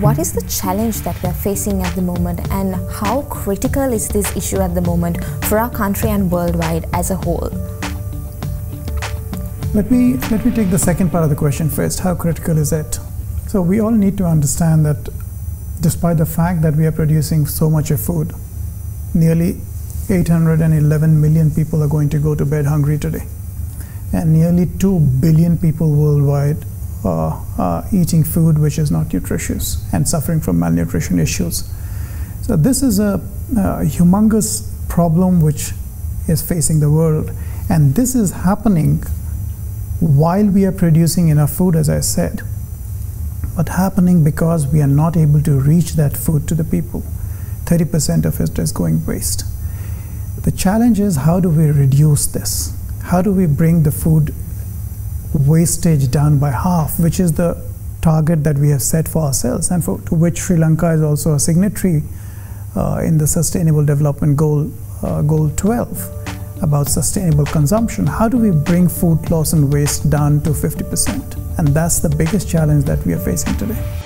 What is the challenge that we are facing at the moment, and how critical is this issue at the moment for our country and worldwide as a whole? Let me let me take the second part of the question first. How critical is it? So we all need to understand that despite the fact that we are producing so much of food, nearly 811 million people are going to go to bed hungry today. And nearly 2 billion people worldwide Uh, uh, eating food which is not nutritious and suffering from malnutrition issues. So, this is a, a humongous problem which is facing the world. And this is happening while we are producing enough food, as I said, but happening because we are not able to reach that food to the people. 30% of it is going waste. The challenge is how do we reduce this? How do we bring the food wastage down by half, which is the target that we have set for ourselves and for, to which Sri Lanka is also a signatory uh, in the Sustainable Development Goal, uh, Goal 12 about sustainable consumption. How do we bring food loss and waste down to 50%? And that's the biggest challenge that we are facing today.